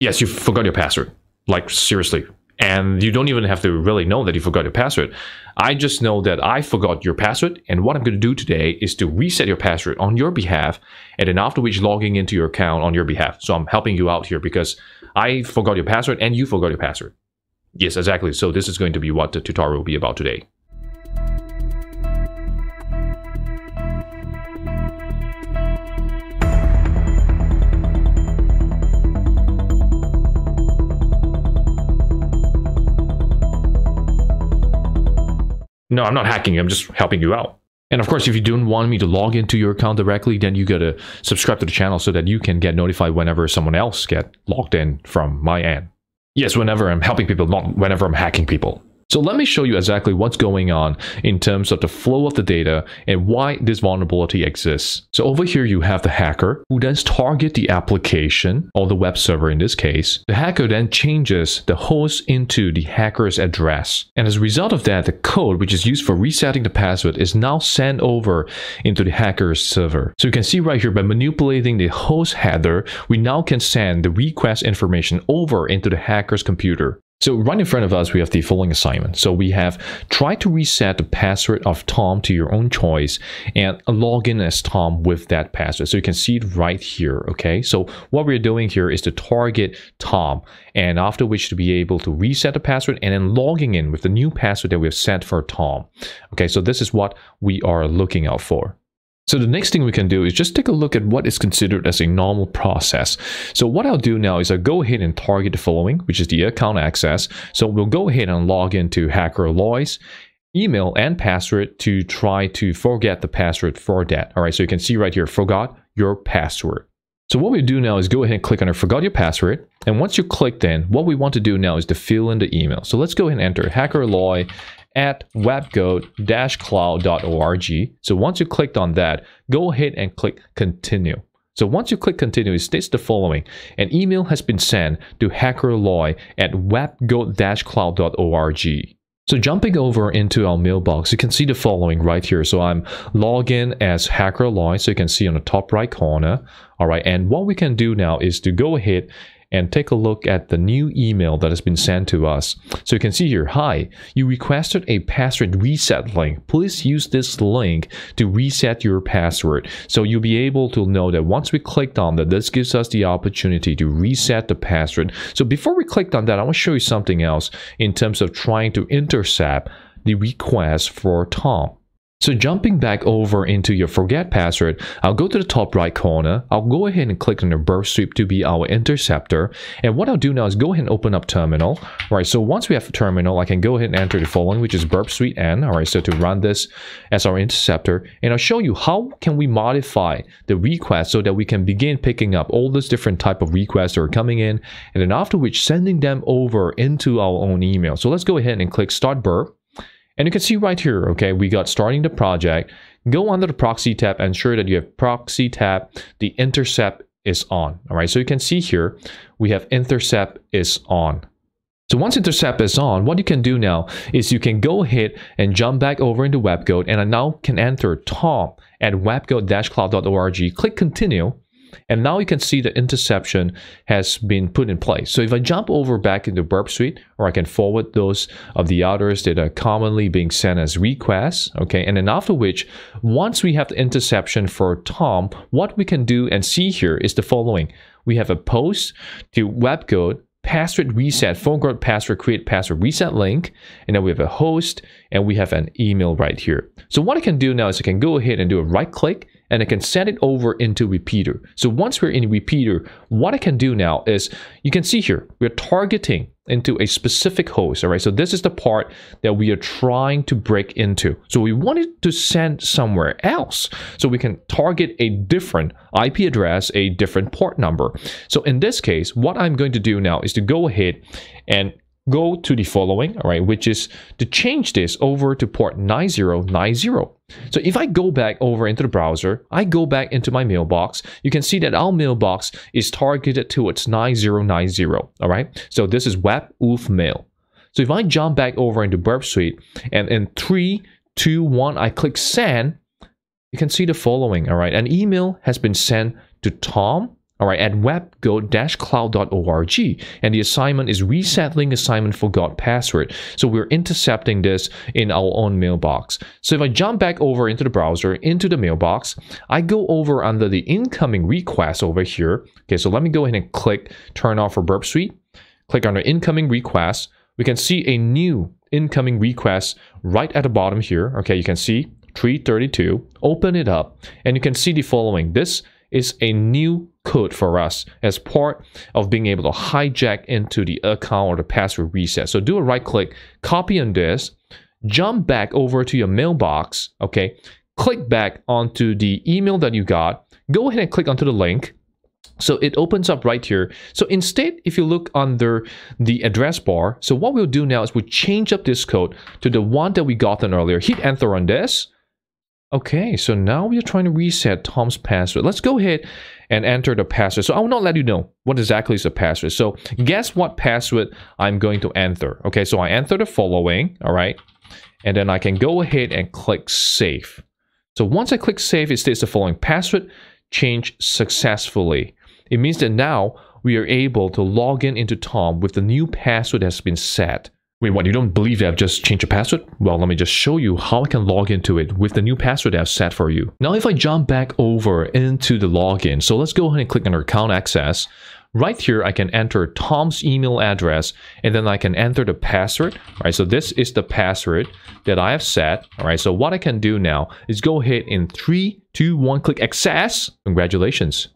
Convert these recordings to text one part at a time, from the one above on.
Yes, you forgot your password. Like, seriously. And you don't even have to really know that you forgot your password. I just know that I forgot your password. And what I'm going to do today is to reset your password on your behalf. And then after which, logging into your account on your behalf. So I'm helping you out here because I forgot your password and you forgot your password. Yes, exactly. So this is going to be what the tutorial will be about today. No, I'm not hacking. I'm just helping you out. And of course, if you don't want me to log into your account directly, then you gotta subscribe to the channel so that you can get notified whenever someone else get logged in from my end. Yes, whenever I'm helping people, not whenever I'm hacking people. So let me show you exactly what's going on in terms of the flow of the data and why this vulnerability exists. So over here you have the hacker who then target the application or the web server in this case. The hacker then changes the host into the hacker's address. And as a result of that, the code which is used for resetting the password is now sent over into the hacker's server. So you can see right here by manipulating the host header, we now can send the request information over into the hacker's computer. So right in front of us, we have the following assignment. So we have try to reset the password of Tom to your own choice and log in as Tom with that password. So you can see it right here. Okay. So what we're doing here is to target Tom and after which to be able to reset the password and then logging in with the new password that we have set for Tom. Okay. So this is what we are looking out for. So the next thing we can do is just take a look at what is considered as a normal process. So what I'll do now is I'll go ahead and target the following, which is the account access. So we'll go ahead and log into Hacker Lois email and password to try to forget the password for that. All right, so you can see right here, forgot your password. So what we do now is go ahead and click on forgot your password. And once you click then, what we want to do now is to fill in the email. So let's go ahead and enter hackerloy at webgoat-cloud.org. So once you clicked on that, go ahead and click continue. So once you click continue, it states the following. An email has been sent to hackerloy at webgoat-cloud.org. So jumping over into our mailbox, you can see the following right here. So I'm logged in as HackerLoy, so you can see on the top right corner. All right, and what we can do now is to go ahead and take a look at the new email that has been sent to us. So you can see here, hi, you requested a password reset link. Please use this link to reset your password. So you'll be able to know that once we clicked on that, this gives us the opportunity to reset the password. So before we clicked on that, I want to show you something else in terms of trying to intercept the request for Tom. So jumping back over into your forget password, I'll go to the top right corner. I'll go ahead and click on the burp suite to be our interceptor. And what I'll do now is go ahead and open up terminal. All right, so once we have terminal, I can go ahead and enter the following, which is burp suite n. All right, so to run this as our interceptor, and I'll show you how can we modify the request so that we can begin picking up all those different type of requests that are coming in, and then after which sending them over into our own email. So let's go ahead and click start burp. And you can see right here, okay, we got starting the project. Go under the proxy tab, ensure that you have proxy tab, the intercept is on. All right, so you can see here, we have intercept is on. So once intercept is on, what you can do now is you can go ahead and jump back over into WebGoat and I now can enter tom at webgoat-cloud.org, click continue, and now you can see the interception has been put in place. So if I jump over back into Burp Suite, or I can forward those of the others that are commonly being sent as requests, okay? And then after which, once we have the interception for Tom, what we can do and see here is the following. We have a post to WebGoat password reset, forgot password, create password reset link, and then we have a host, and we have an email right here. So what I can do now is I can go ahead and do a right click, and I can send it over into repeater. So once we're in repeater, what I can do now is you can see here, we're targeting into a specific host. All right. So this is the part that we are trying to break into. So we wanted to send somewhere else. So we can target a different IP address, a different port number. So in this case, what I'm going to do now is to go ahead and go to the following, all right, which is to change this over to port 9090. So if I go back over into the browser, I go back into my mailbox, you can see that our mailbox is targeted towards 9090, all right? So this is web oof mail. So if I jump back over into Burp Suite and in three, two, one, I click send, you can see the following, all right? An email has been sent to Tom all right, at webgo-cloud.org. And the assignment is resettling assignment forgot password. So we're intercepting this in our own mailbox. So if I jump back over into the browser, into the mailbox, I go over under the incoming request over here. Okay, so let me go ahead and click turn off for Burp Suite. Click on the incoming request. We can see a new incoming request right at the bottom here. Okay, you can see 332. Open it up and you can see the following. This is a new code for us as part of being able to hijack into the account or the password reset. So do a right click, copy on this, jump back over to your mailbox, okay? Click back onto the email that you got, go ahead and click onto the link. So it opens up right here. So instead, if you look under the address bar, so what we'll do now is we'll change up this code to the one that we gotten earlier. Hit enter on this Okay, so now we are trying to reset Tom's password. Let's go ahead and enter the password. So I will not let you know what exactly is the password. So guess what password I'm going to enter. Okay, so I enter the following, all right? And then I can go ahead and click save. So once I click save, it states the following password change successfully. It means that now we are able to log in into Tom with the new password that has been set. Wait, what? You don't believe I've just changed your password? Well, let me just show you how I can log into it with the new password I've set for you. Now, if I jump back over into the login, so let's go ahead and click on account access. Right here, I can enter Tom's email address and then I can enter the password. All right, so this is the password that I have set. All right, so what I can do now is go ahead in three, two, one, click access. Congratulations.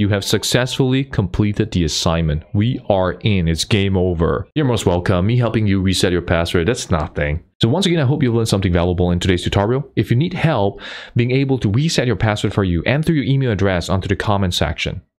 You have successfully completed the assignment. We are in. It's game over. You're most welcome. Me helping you reset your password, that's nothing. So once again, I hope you learned something valuable in today's tutorial. If you need help being able to reset your password for you, enter your email address onto the comment section.